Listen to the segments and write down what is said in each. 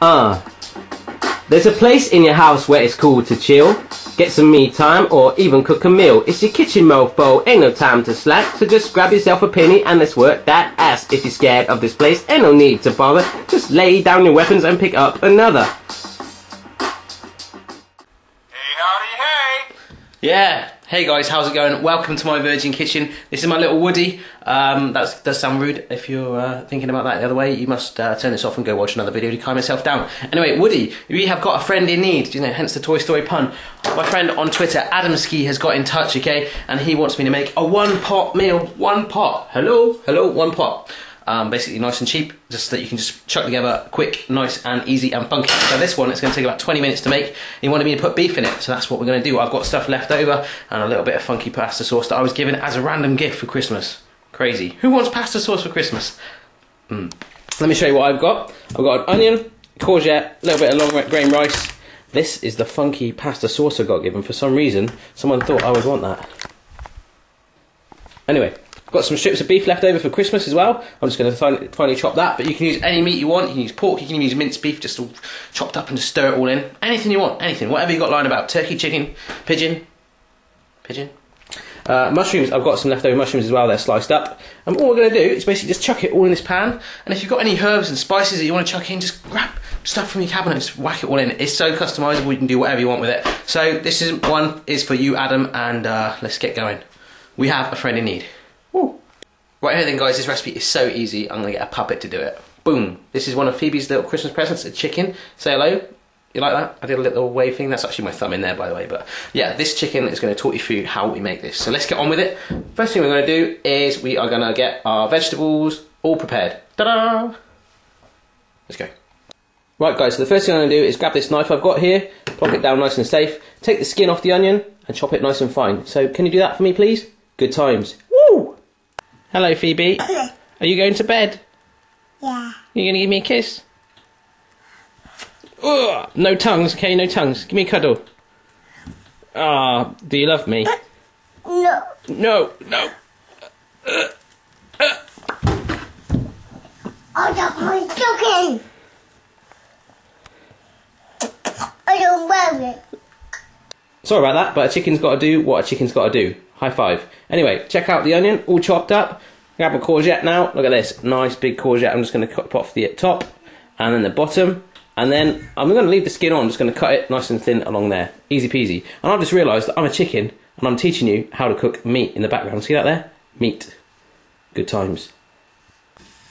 Uh, there's a place in your house where it's cool to chill, get some me time, or even cook a meal. It's your kitchen mofo, ain't no time to slack, so just grab yourself a penny and let's work that ass. If you're scared of this place, ain't no need to bother, just lay down your weapons and pick up another. Hey, howdy, hey! Yeah. Hey guys, how's it going? Welcome to my Virgin Kitchen. This is my little Woody. Um, that does sound rude. If you're uh, thinking about that the other way, you must uh, turn this off and go watch another video to calm yourself down. Anyway, Woody, we have got a friend in need. You know, hence the Toy Story pun. My friend on Twitter, Adamski, has got in touch. Okay, and he wants me to make a one-pot meal. One pot. Hello, hello, one pot. Um, basically nice and cheap, just that you can just chuck together quick, nice and easy and funky. So this one, it's going to take about 20 minutes to make. He wanted me to put beef in it, so that's what we're going to do. I've got stuff left over and a little bit of funky pasta sauce that I was given as a random gift for Christmas. Crazy. Who wants pasta sauce for Christmas? Mm. Let me show you what I've got. I've got an onion, courgette, a little bit of long grain rice. This is the funky pasta sauce I got given. For some reason, someone thought I would want that. Anyway, I've got some strips of beef left over for Christmas as well. I'm just going to finally, chop that. But you can use any meat you want. You can use pork, you can use minced beef, just all chopped up and just stir it all in. Anything you want, anything. Whatever you got lying about. Turkey, chicken, pigeon. Pigeon? Uh, mushrooms, I've got some leftover mushrooms as well, they're sliced up. And all we're going to do is basically just chuck it all in this pan. And if you've got any herbs and spices that you want to chuck in, just grab stuff from your cabinet and just whack it all in. It's so customizable, you can do whatever you want with it. So this is one is for you, Adam, and uh, let's get going. We have a friend in need. Woo. Right here then guys, this recipe is so easy, I'm going to get a puppet to do it. Boom. This is one of Phoebe's little Christmas presents, a chicken. Say hello. You like that? I did a little wave thing. That's actually my thumb in there, by the way. But yeah, this chicken is going to talk you through how we make this. So let's get on with it. First thing we're going to do is we are going to get our vegetables all prepared. Ta-da! Let's go. Right guys, so the first thing I'm going to do is grab this knife I've got here, plonk it down nice and safe, take the skin off the onion and chop it nice and fine. So can you do that for me please? Good times. Hello Phoebe. Are you going to bed? Yeah. You going to give me a kiss? Ugh, no tongues, okay, no tongues. Give me a cuddle. Ah, do you love me? No. No, no. I got my chicken. I don't want. Sorry about that, but a chicken's got to do what a chicken's got to do. High five. Anyway, check out the onion, all chopped up. Grab a courgette now. Look at this, nice big courgette. I'm just going to cut off the top and then the bottom. And then I'm going to leave the skin on. I'm just going to cut it nice and thin along there. Easy peasy. And I've just realised that I'm a chicken and I'm teaching you how to cook meat in the background. See that there? Meat. Good times.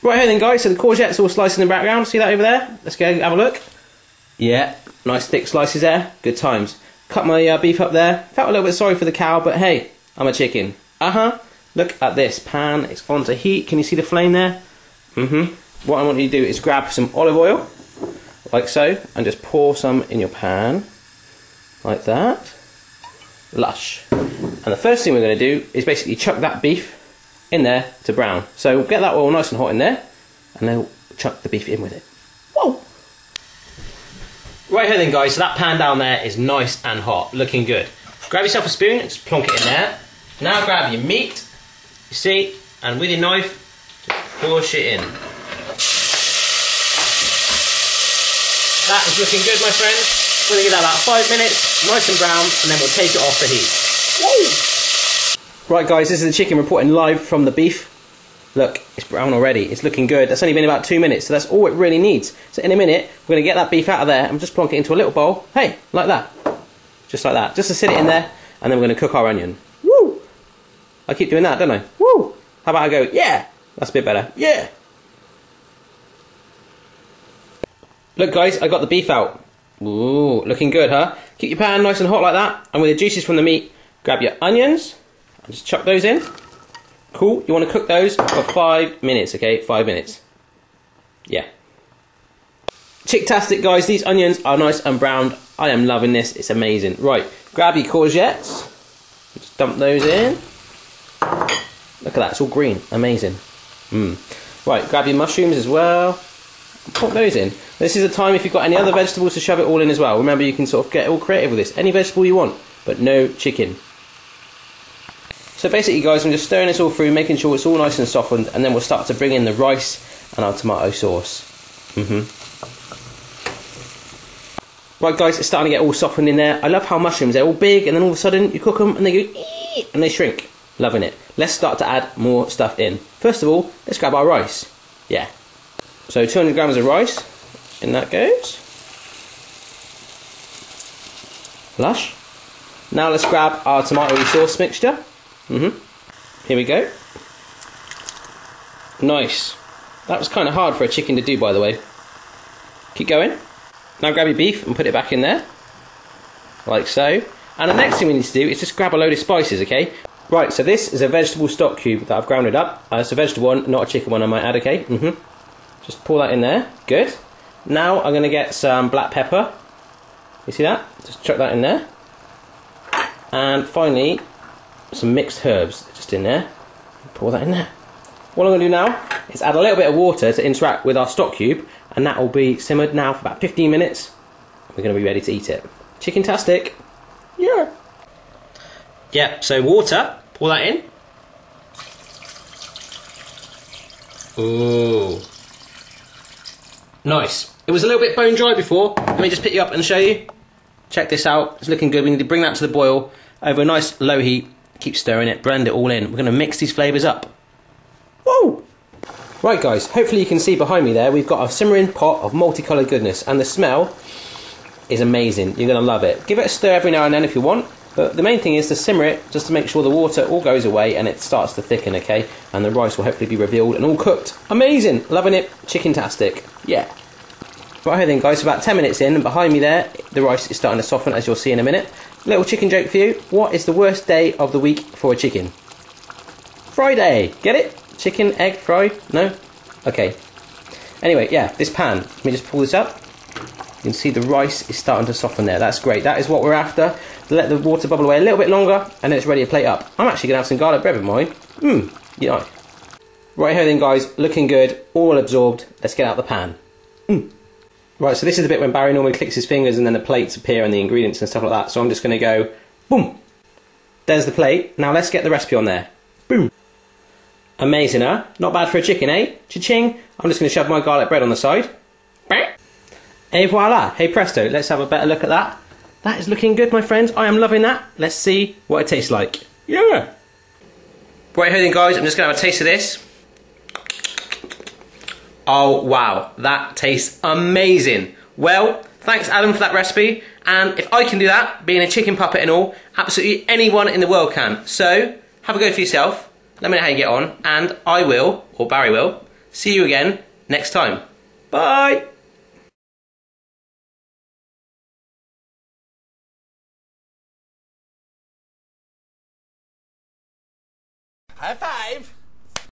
Right here then guys, so the courgette's all sliced in the background. See that over there? Let's go have a look. Yeah, nice thick slices there. Good times. Cut my uh, beef up there. Felt a little bit sorry for the cow, but hey, I'm a chicken. Uh-huh. Look at this pan. It's on to heat. Can you see the flame there? Mm-hmm. What I want you to do is grab some olive oil, like so, and just pour some in your pan, like that. Lush. And the first thing we're going to do is basically chuck that beef in there to brown. So get that oil nice and hot in there, and then chuck the beef in with it. Right here then guys, so that pan down there is nice and hot, looking good. Grab yourself a spoon and just plonk it in there. Now grab your meat, you see, and with your knife, push it in. That is looking good, my friend. We're gonna give that about five minutes, nice and brown, and then we'll take it off the heat. Woo! Right guys, this is the chicken reporting live from the beef. Look, it's brown already. It's looking good. That's only been about two minutes, so that's all it really needs. So in a minute, we're going to get that beef out of there and just plonk it into a little bowl. Hey, like that. Just like that. Just to sit it in there, and then we're going to cook our onion. Woo! I keep doing that, don't I? Woo! How about I go, yeah! That's a bit better. Yeah! Look guys, I got the beef out. Ooh, looking good, huh? Keep your pan nice and hot like that, and with the juices from the meat, grab your onions, and just chuck those in. Cool. You want to cook those for five minutes, okay? Five minutes. Yeah. Chicktastic, guys. These onions are nice and browned. I am loving this. It's amazing. Right. Grab your courgettes. Just dump those in. Look at that. It's all green. Amazing. Mmm. Right. Grab your mushrooms as well. Pop those in. This is a time if you've got any other vegetables to shove it all in as well. Remember, you can sort of get all creative with this. Any vegetable you want, but no chicken. So basically guys, I'm just stirring this all through, making sure it's all nice and softened, and then we'll start to bring in the rice and our tomato sauce. Mm hmm Right, guys, it's starting to get all softened in there. I love how mushrooms, they're all big, and then all of a sudden you cook them and they go, and they shrink. Loving it. Let's start to add more stuff in. First of all, let's grab our rice. Yeah. So 200 grams of rice, in that goes. Lush. Now let's grab our tomato sauce mixture. Mm-hmm. Here we go. Nice. That was kind of hard for a chicken to do, by the way. Keep going. Now grab your beef and put it back in there. Like so. And the next thing we need to do is just grab a load of spices, okay? Right, so this is a vegetable stock cube that I've grounded up. Uh, it's a vegetable one, not a chicken one, I might add, okay? Mm-hmm. Just pour that in there. Good. Now I'm going to get some black pepper. You see that? Just chuck that in there. And finally, some mixed herbs just in there. Pour that in there. What I'm going to do now is add a little bit of water to interact with our stock cube, and that will be simmered now for about 15 minutes. We're going to be ready to eat it. Chicken tastic. Yeah. Yeah, so water, pour that in. Ooh. Nice. It was a little bit bone dry before. Let me just pick you up and show you. Check this out. It's looking good. We need to bring that to the boil over a nice low heat. Keep stirring it, blend it all in. We're going to mix these flavours up. Whoa! Right, guys, hopefully you can see behind me there, we've got a simmering pot of multicoloured goodness, and the smell is amazing. You're going to love it. Give it a stir every now and then if you want, but the main thing is to simmer it just to make sure the water all goes away and it starts to thicken, okay? And the rice will hopefully be revealed and all cooked. Amazing! Loving it. Chicken-tastic. Yeah. Right here then, guys, about 10 minutes in, and behind me there, the rice is starting to soften, as you'll see in a minute. Little chicken joke for you. What is the worst day of the week for a chicken? Friday. Get it? Chicken, egg, fry? No? Okay. Anyway, yeah, this pan. Let me just pull this up. You can see the rice is starting to soften there. That's great. That is what we're after. Let the water bubble away a little bit longer, and then it's ready to plate up. I'm actually going to have some garlic bread with mine. Mmm, yeah. Right here then, guys. Looking good. All absorbed. Let's get out the pan. Mm. Right, so this is the bit when Barry normally clicks his fingers and then the plates appear and the ingredients and stuff like that. So I'm just going to go, boom. There's the plate. Now let's get the recipe on there. Boom. Amazing, huh? Not bad for a chicken, eh? Cha-ching. I'm just going to shove my garlic bread on the side. Et voila. Hey presto, let's have a better look at that. That is looking good, my friends. I am loving that. Let's see what it tastes like. Yeah. Right here guys, I'm just going to have a taste of this. Oh, wow. That tastes amazing. Well, thanks, Adam, for that recipe. And if I can do that, being a chicken puppet and all, absolutely anyone in the world can. So, have a go for yourself. Let me know how you get on. And I will, or Barry will, see you again next time. Bye! High five.